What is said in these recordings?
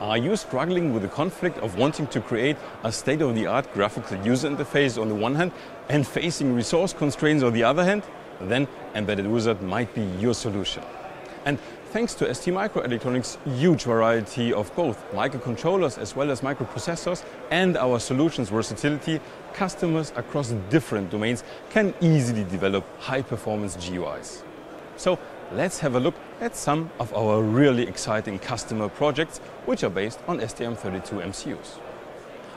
Are you struggling with the conflict of wanting to create a state of the art graphical user interface on the one hand and facing resource constraints on the other hand? Then Embedded Wizard might be your solution. And thanks to ST Microelectronics' huge variety of both microcontrollers as well as microprocessors and our solutions versatility, customers across different domains can easily develop high performance GUIs. So let's have a look at some of our really exciting customer projects which are based on STM32 MCUs.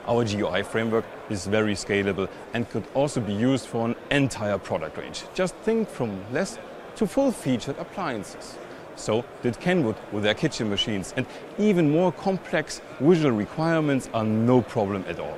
Our GUI framework is very scalable and could also be used for an entire product range. Just think from less to full featured appliances. So did Kenwood with their kitchen machines and even more complex visual requirements are no problem at all.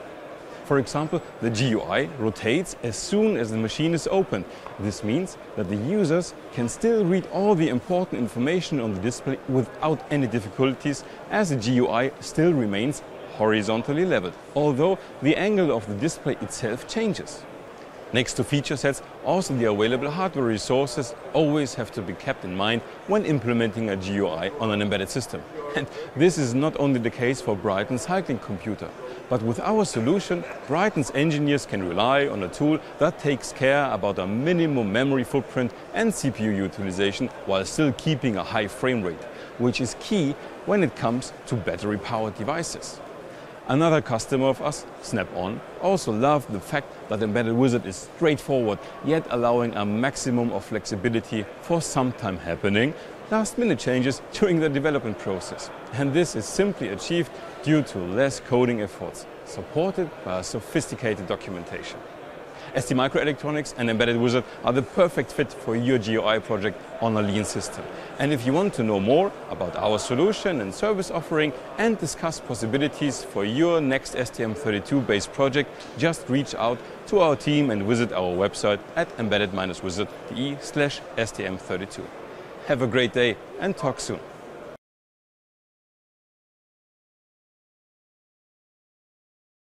For example, the GUI rotates as soon as the machine is opened. This means that the users can still read all the important information on the display without any difficulties as the GUI still remains horizontally leveled, although the angle of the display itself changes. Next to feature sets, also the available hardware resources always have to be kept in mind when implementing a GUI on an embedded system. And this is not only the case for Bryton's cycling computer, but with our solution, Bryton's engineers can rely on a tool that takes care about a minimum memory footprint and CPU utilization while still keeping a high frame rate, which is key when it comes to battery powered devices. Another customer of us, Snap-on, also loved the fact that Embedded Wizard is straightforward, yet allowing a maximum of flexibility for sometime happening last-minute changes during the development process. And this is simply achieved due to less coding efforts, supported by a sophisticated documentation. ST Microelectronics and Embedded Wizard are the perfect fit for your GUI project on a lean system. And if you want to know more about our solution and service offering and discuss possibilities for your next STM32 based project, just reach out to our team and visit our website at embedded-wizard.de slash STM32. Have a great day and talk soon.